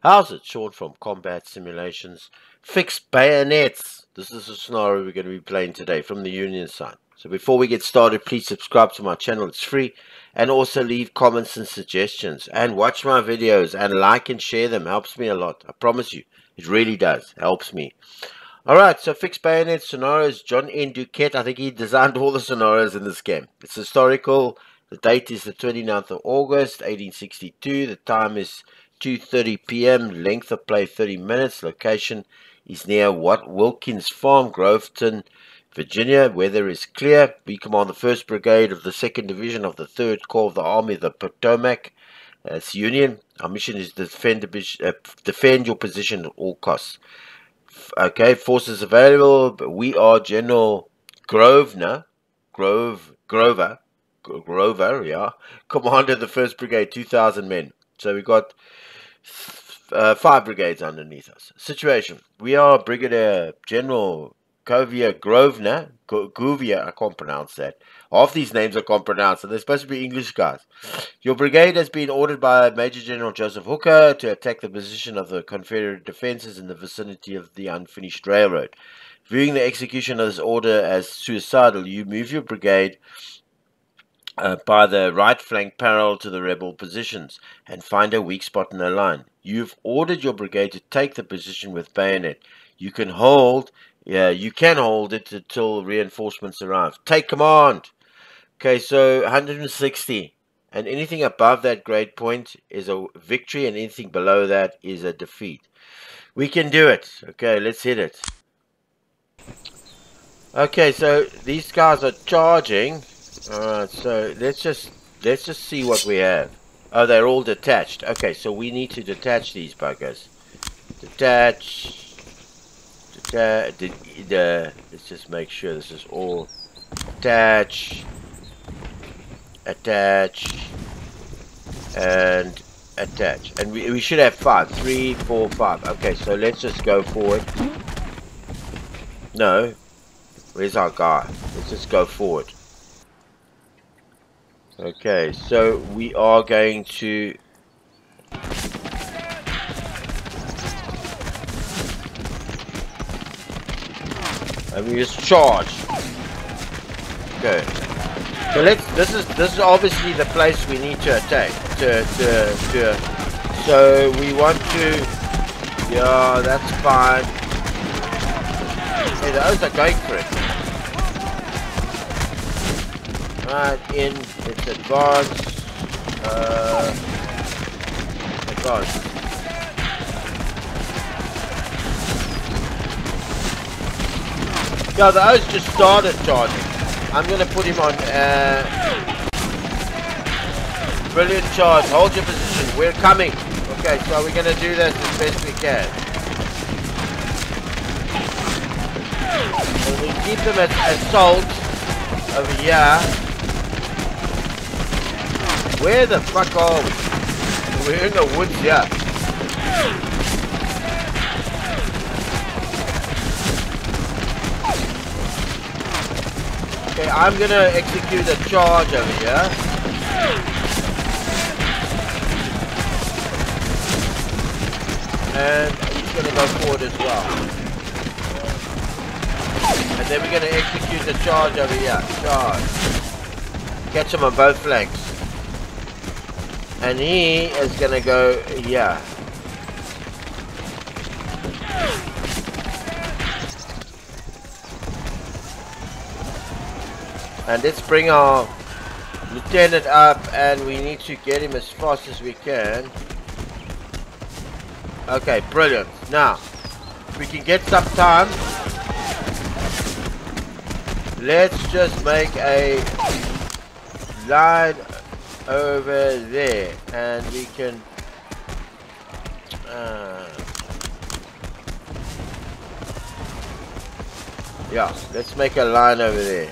How's it? Sean from Combat Simulations. Fixed Bayonets. This is the scenario we're going to be playing today from the Union side. So before we get started, please subscribe to my channel. It's free. And also leave comments and suggestions. And watch my videos and like and share them. Helps me a lot. I promise you. It really does. Helps me. Alright, so fixed bayonet scenarios. John N. Duquette. I think he designed all the scenarios in this game. It's historical. The date is the 29th of August, 1862. The time is 2.30 p.m. Length of play 30 minutes. Location is near What Wilkins Farm, Groveton, Virginia. Weather is clear. We command the 1st Brigade of the 2nd Division of the 3rd Corps of the Army of the Potomac. It's Union. Our mission is to defend, uh, defend your position at all costs. Okay, forces available. We are General Grosvenor. Grove, Grover. Grover, yeah. Commander of the 1st Brigade, 2,000 men. So we got uh, five brigades underneath us. Situation. We are Brigadier General Cuvier Grosvenor. Guvia, I can't pronounce that. Half these names I can't pronounce, and they're supposed to be English guys. Your brigade has been ordered by Major General Joseph Hooker to attack the position of the Confederate defenses in the vicinity of the unfinished railroad. Viewing the execution of this order as suicidal, you move your brigade uh, by the right flank parallel to the rebel positions and find a weak spot in the line. You've ordered your brigade to take the position with bayonet. You can hold, yeah, you can hold it until reinforcements arrive. Take command. Okay, so 160. And anything above that grade point is a victory, and anything below that is a defeat. We can do it. Okay, let's hit it. Okay, so these guys are charging. Alright, so let's just let's just see what we have. Oh, they're all detached. Okay, so we need to detach these buggers. Detach. Detach. The, the, let's just make sure this is all attach. Attach. And attach. And we, we should have five. Three, four, five. Okay, so let's just go forward. No. Where's our guy? Let's just go forward. Okay, so we are going to and we just charge. Okay. So let's this is this is obviously the place we need to attack. To to to so we want to yeah, that's fine. Hey, those are going for it. Right, in, it's advanced, uh, advanced. Yeah, the O's just started charging. I'm gonna put him on, uh, brilliant charge, hold your position, we're coming. Okay, so we're gonna do this as best we can. we keep them at assault over here. Where the fuck are we? We're in the woods, yeah. Okay, I'm gonna execute a charge over here. And he's gonna go forward as well. And then we're gonna execute the charge over here. Charge. Catch him on both flanks. And he is gonna go, yeah. And let's bring our lieutenant up and we need to get him as fast as we can. Okay, brilliant. Now, we can get some time. Let's just make a line over there and we can uh, yeah let's make a line over there.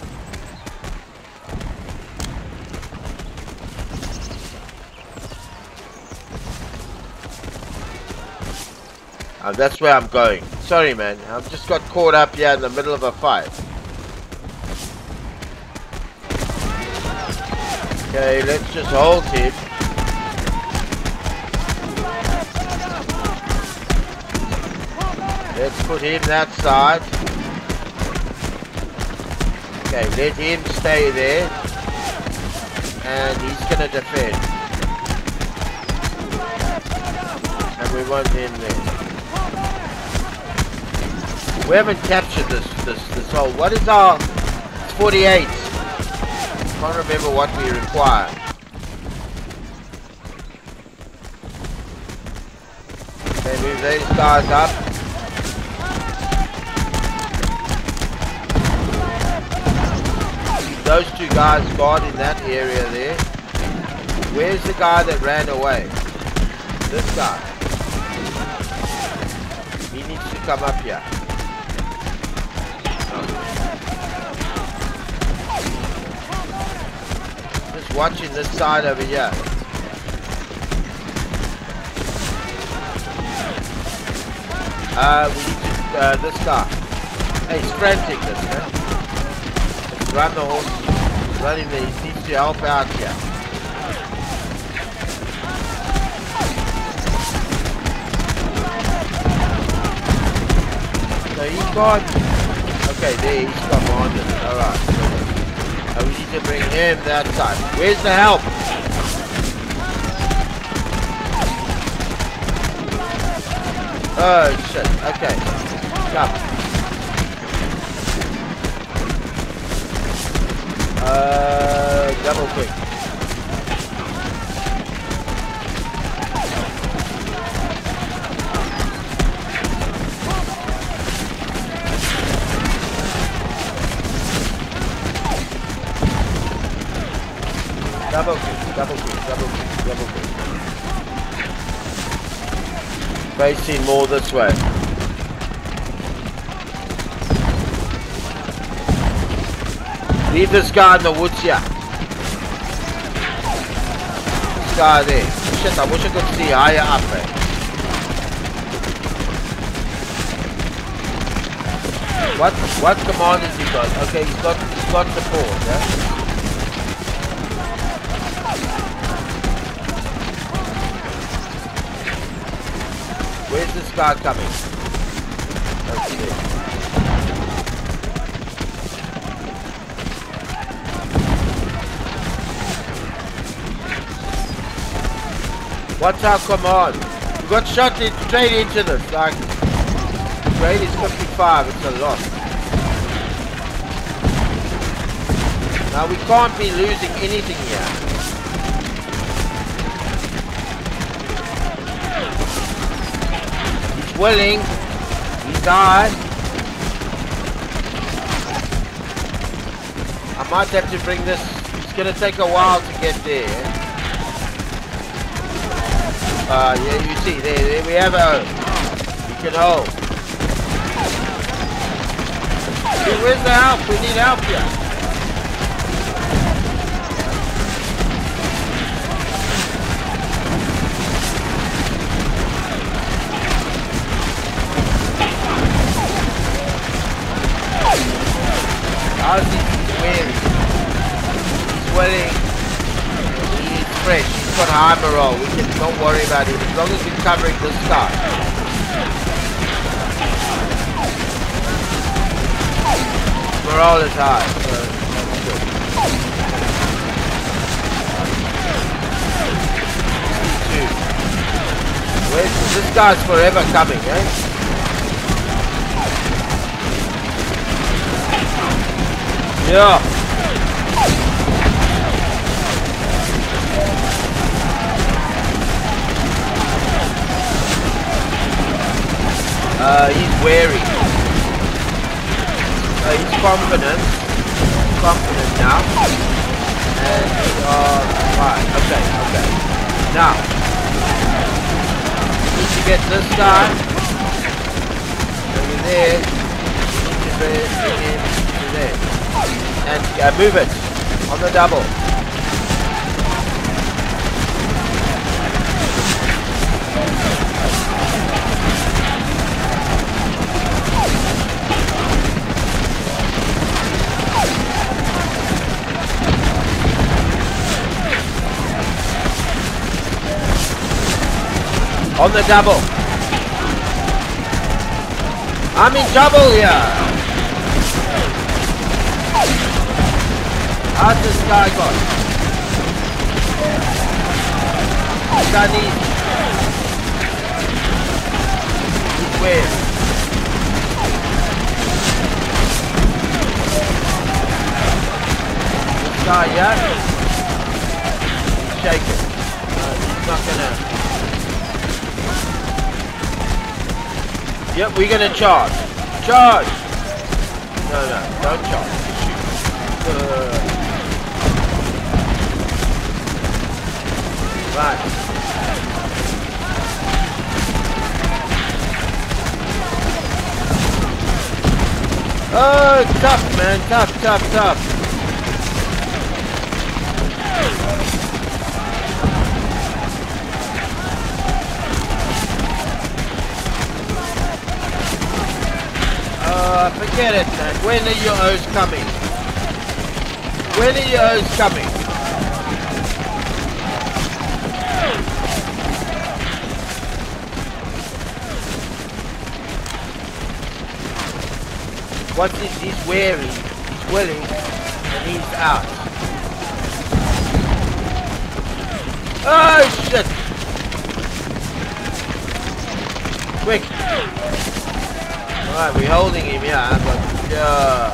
And that's where I'm going. Sorry man. I've just got caught up here in the middle of a fight Okay, let's just hold him. Let's put him that side. Okay, let him stay there. And he's gonna defend. And we want him there. We haven't captured this this this whole what is our 48? Can't remember what we require. Okay, move these guys up. Those two guys guard in that area there. Where's the guy that ran away? This guy. He needs to come up here. Watching this side over here. Uh, we need to, uh, this guy. Hey, he's frantic, this man. Let's run the horse. Run him there. He needs to help out here. So he's got... Okay, there, he's commanded. Alright. Uh, we need to bring him that side. Where's the help? Oh shit, okay. Come. Uh, double quick. Double quick, double quick, double quick, double quick. Facing more this way. Leave this guy in the woods here. This guy there. Shit, I wish I could see higher up, eh? What what command has he got? Okay, he's got he's got support, yeah? Where's this guy coming? Okay. What's our command? We got shot in, straight into this. Like, grade is 55. It's a lot. Now we can't be losing anything here. Willing. He died. I might have to bring this. It's gonna take a while to get there. Uh, yeah, you see, there, there we have a. You can hold. Where's the help? We need help here. How's he wearing? He's fresh. He's got high morale. We can don't worry about it as long as we're covering this guy. Morale is high, so that's good. Two. Where's this guy's forever coming, eh? Yeah. Uh, he's wary. Uh, he's confident. Confident now. And are... Right, okay, okay. Now. Need to get this guy. Over there. Need to bring him to there. And uh, move it. On the double. On the double. I'm in trouble here. How's this guy got? Chinese. Where? This guy, yeah? Shake it. No, he's not gonna... Yep, we're gonna charge. Charge! No, no, don't charge. Shoot. Uh, right. Oh, tough, man. Tough, tough, tough. Uh, forget it, man. When are your O's coming? When are your O's coming? What's this? He's weary, he's willing, and he's out. Oh shit! Quick! Alright, we're holding him, yeah, but yeah.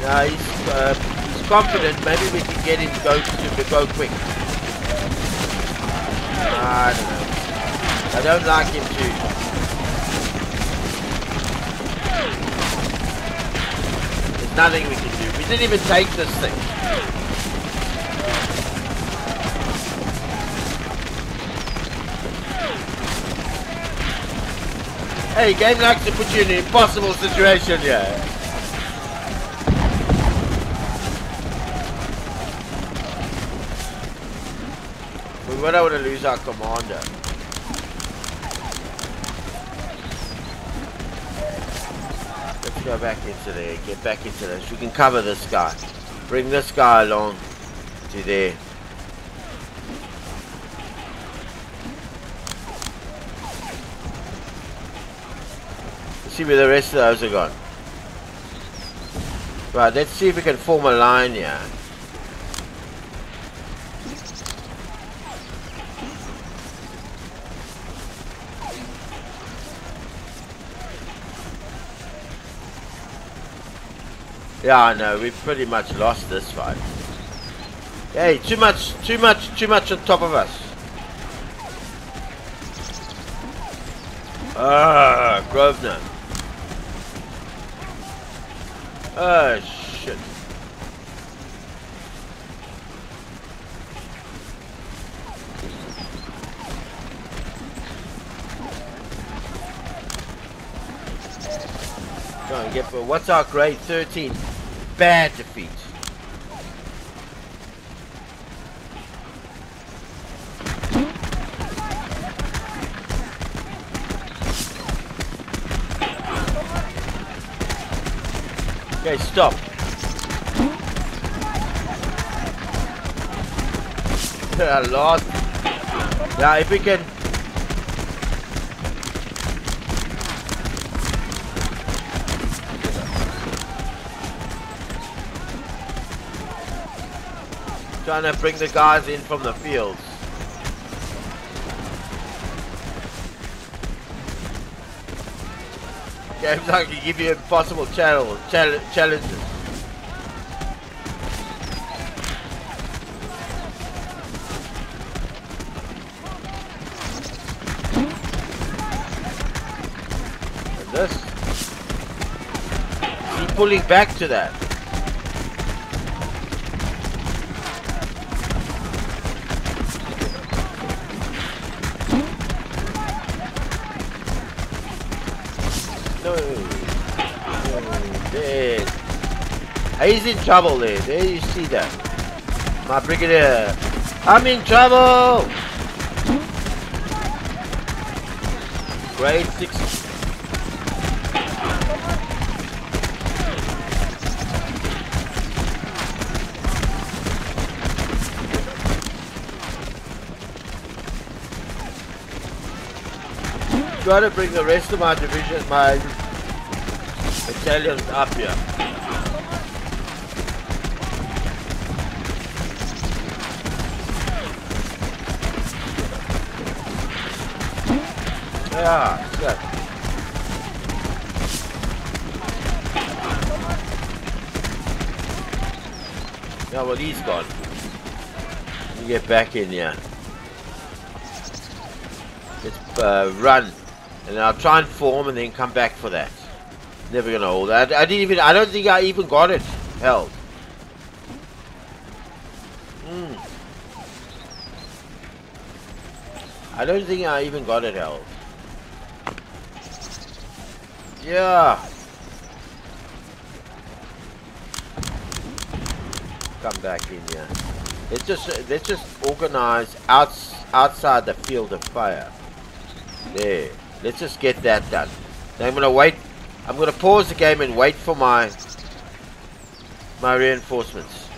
Yeah, he's, uh, he's confident. Maybe we can get him to go to go quick. I don't know. I don't like him too. Nothing we can do. We didn't even take this thing. Hey, game likes to put you in an impossible situation, yeah. We don't want to lose our commander. Go back into there, get back into this. We can cover this guy. Bring this guy along to there. see where the rest of those are gone. Right, let's see if we can form a line here. Yeah, I know, we've pretty much lost this fight. Hey, too much, too much, too much on top of us. Ah, Grosvenor. Oh, shit. Go and get, what's our grade? 13. Bad defeat. Okay, stop. A lot. Yeah, if we can... Trying to bring the guys in from the fields. Games I can give you impossible channel, challenges. And this. Keep pulling back to that. He's in trouble there. There you see that. My brigadier. I'm in trouble! Grade 6. Gotta bring the rest of my division, my battalions up here. Yeah, good. Yeah, well, he's gone. Me get back in here. Let's uh, run. And I'll try and form and then come back for that. Never gonna hold that. I, I didn't even, I don't think I even got it held. Mm. I don't think I even got it held. Yeah. Come back in here. Let's just let's just organize out, outside the field of fire. There. Let's just get that done. I'm gonna wait. I'm gonna pause the game and wait for my my reinforcements.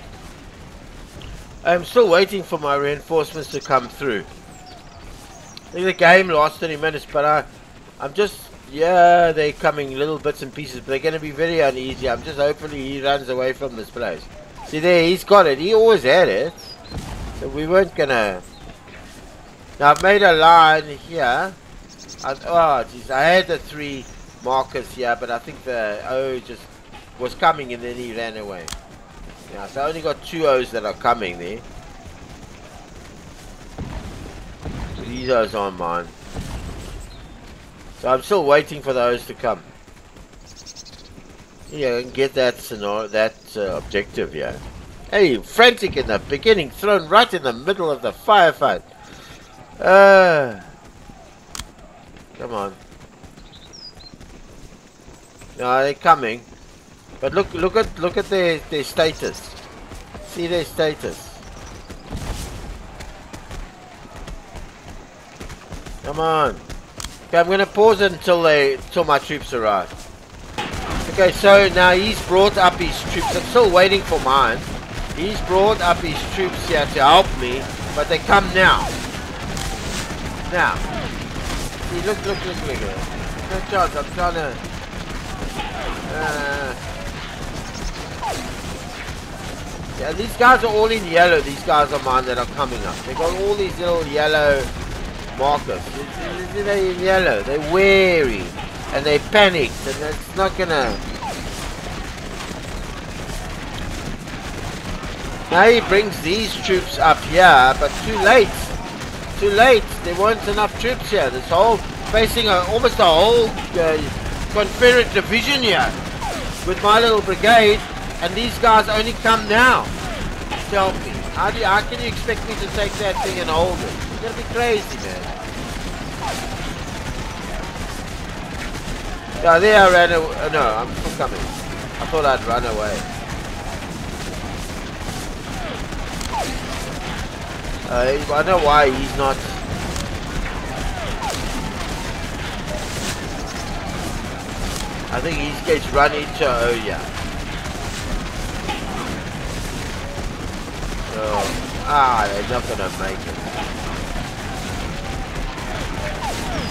I'm still waiting for my reinforcements to come through. The game lost 30 minutes, but I, I'm just yeah, they're coming little bits and pieces, but they're going to be very uneasy. I'm just hopefully he runs away from this place. See there, he's got it. He always had it. So we weren't going to... Now I've made a line here. I, oh, geez, I had the three markers here, but I think the O just was coming and then he ran away. Yeah, so I only got two O's that are coming there. These O's aren't mine. So I'm still waiting for those to come. Yeah, and get that scenario, that uh, objective, yeah. Hey, frantic in the beginning, thrown right in the middle of the firefight. Uh, come on. No, they're coming. But look, look at, look at their, their status. See their status. Come on. Okay, I'm gonna pause it until they until my troops arrive. Okay, so now he's brought up his troops. I'm still waiting for mine. He's brought up his troops here to help me, but they come now. Now. See, look, look, look, look. No chance, I'm trying to... Uh, yeah, these guys are all in yellow. These guys are mine that are coming up. They've got all these little yellow markers. They're in yellow. They're wary. And they panicked. And it's not gonna... Now he brings these troops up here, but too late. Too late. There weren't enough troops here. This whole... Facing a, almost a whole uh, Confederate division here. With my little brigade. And these guys only come now. To help me. How, do you, how can you expect me to take that thing and hold it? Gonna be crazy, man. Yeah, there I ran away. Uh, no, I'm still coming. I thought I'd run away. Uh, I don't know why he's not... I think he gets run into oh yeah. So, ah, they're not gonna make it.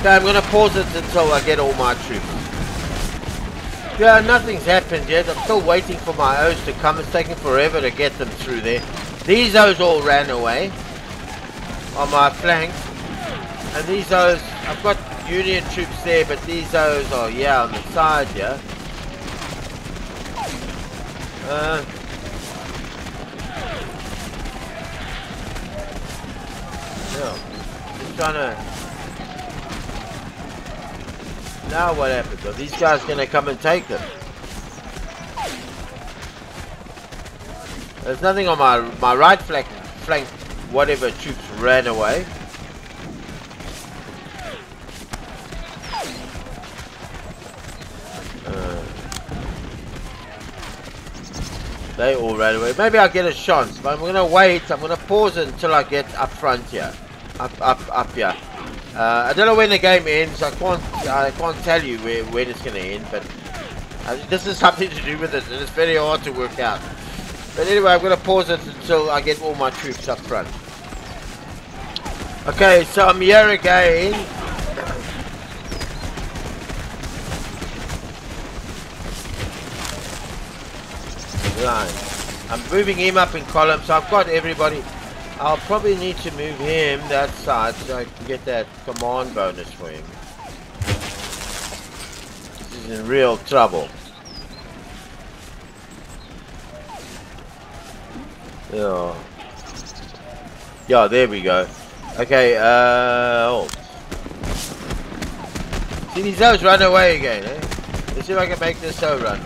I'm gonna pause it until I get all my troops. Yeah, nothing's happened yet. I'm still waiting for my O's to come. It's taking forever to get them through there. These O's all ran away on my flank. And these O's, I've got Union troops there, but these O's are, yeah, on the side, yeah. Uh, No. Just trying to... Now what happens? Are these guys to come and take them? There's nothing on my my right flank, flank whatever troops ran away. Uh, they all ran away. Maybe I'll get a chance, but I'm to wait. I'm to pause until I get up front here up, up, up here. Uh, I don't know when the game ends. I can't. I can't tell you where when it's going to end. But uh, this is something to do with it, and it's very hard to work out. But anyway, I'm going to pause it until I get all my troops up front. Okay, so I'm here again. I'm moving him up in column, so I've got everybody. I'll probably need to move him that side so I can get that command bonus for him. He's in real trouble. Yeah. Yeah, there we go. Okay, uh... Oh. See these zones run away again, eh? Let's see if I can make this so run.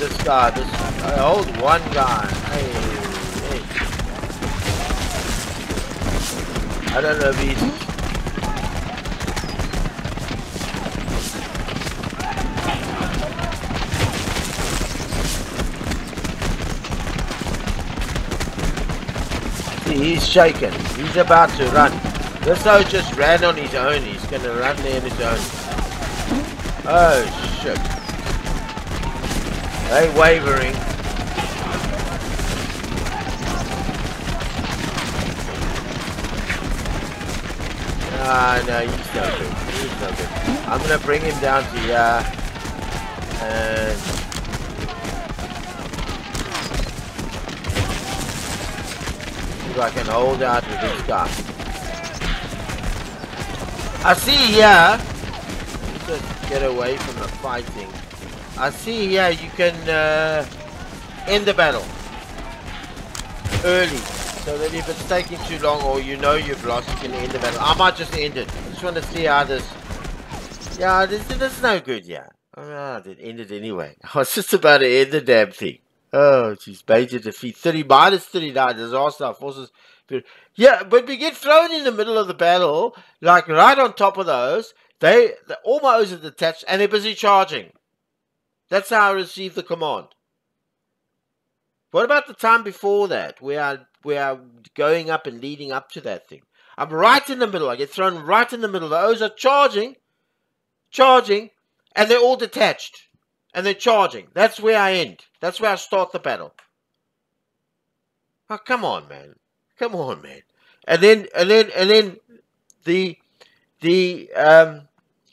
This guy. This I hold one guy. Hey, hey. I don't know if he's he's shaken. He's about to run. This guy just ran on his own. He's to run there on his own. Oh, shit. They wavering. Ah, no, he's no good. He's no good. I'm to bring him down to here. And... I can hold out with this guy. I see here. Just get away from the fighting. I see here you can uh, end the battle early. So that if it's taking too long or you know you've lost, you can end the battle. I might just end it. I just want to see how this... Yeah, this, this is no good, yeah. Oh, it ended anyway. I was just about to end the damn thing. Oh, she's major defeat. 30 minus 39. Disaster. Forces. Yeah, but we get thrown in the middle of the battle, like right on top of those. They, the, all my O's are detached and they're busy charging. That's how I received the command. What about the time before that? We are we are going up and leading up to that thing. I'm right in the middle. I get thrown right in the middle. The O's are charging, charging, and they're all detached and they're charging. That's where I end. That's where I start the battle. Oh, come on, man. Come on, man. And then, and then, and then, the, the, um,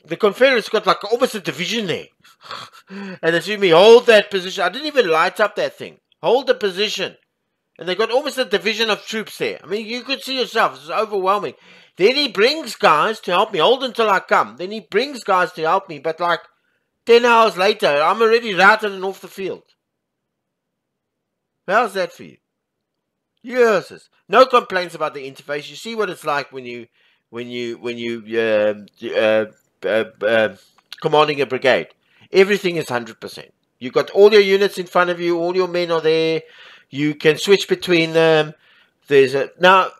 the Confederates got like almost a division there. and they see me hold that position. I didn't even light up that thing. Hold the position. And they got almost a division of troops there. I mean, you could see yourself. It's overwhelming. Then he brings guys to help me. Hold until I come. Then he brings guys to help me. But like, 10 hours later, I'm already routed and off the field. How's that for you? Yes, no complaints about the interface. You see what it's like when you, when you, when you, uh, uh, uh, uh, commanding a brigade. Everything is hundred percent. You've got all your units in front of you. All your men are there. You can switch between them. There's a now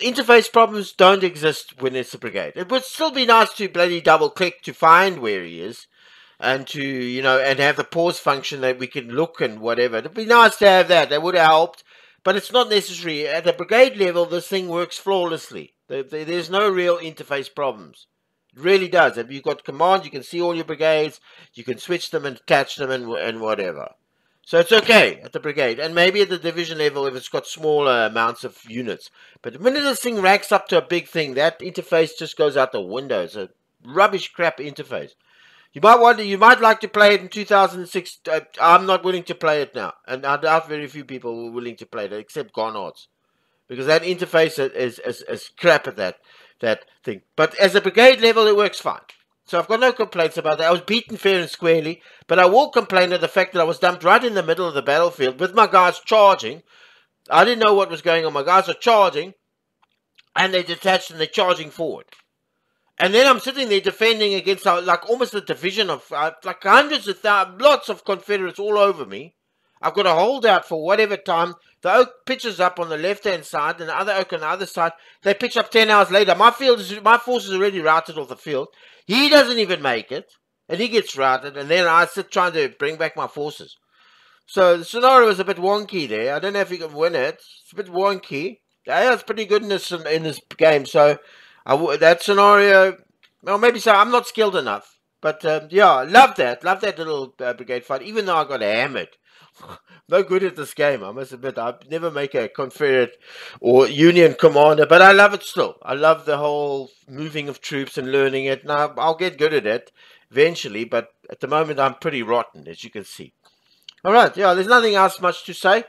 interface problems don't exist when it's a brigade. It would still be nice to bloody double click to find where he is and to you know and have the pause function that we can look and whatever. It'd be nice to have that. That would have helped, but it's not necessary. At the brigade level, this thing works flawlessly. There's no real interface problems. It really does. If you've got command, you can see all your brigades. You can switch them and attach them and and whatever. So it's okay at the brigade, and maybe at the division level if it's got smaller amounts of units. But the minute this thing racks up to a big thing, that interface just goes out the window. It's a rubbish crap interface. You might wonder, you might like to play it in 2006. Uh, I'm not willing to play it now. And I doubt very few people were willing to play it, except Grognards. Because that interface is, is, is crap at that, that thing. But as a brigade level, it works fine. So I've got no complaints about that. I was beaten fair and squarely. But I will complain of the fact that I was dumped right in the middle of the battlefield with my guys charging. I didn't know what was going on. My guys are charging. And they're detached and they're charging forward. And then I'm sitting there defending against like almost a division of uh, like hundreds of thousands, lots of Confederates all over me. I've got to hold out for whatever time. The oak pitches up on the left hand side, and the other oak on the other side. They pitch up ten hours later. My field is my force is already routed off the field. He doesn't even make it, and he gets routed. And then I sit trying to bring back my forces. So the scenario is a bit wonky there. I don't know if you can win it. It's a bit wonky. Yeah, it's pretty good in this in this game. So that scenario, well, maybe so. I'm not skilled enough. But um, yeah, I love that. Love that little uh, brigade fight, even though I got hammered. no good at this game. I must admit, I never make a Confederate or Union commander, but I love it still. I love the whole moving of troops and learning it. Now I'll get good at it eventually, but at the moment I'm pretty rotten, as you can see. All right, yeah, there's nothing else much to say.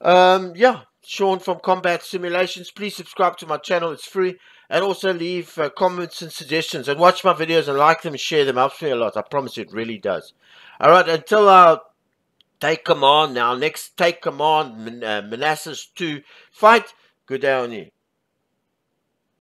Um, yeah, Sean from Combat Simulations. Please subscribe to my channel. It's free. And also leave uh, comments and suggestions. And watch my videos and like them and share them. Helps me a lot. I promise you, it really does. All right, until I take command now. Next, take command, uh, Manassas to fight. Good day on you.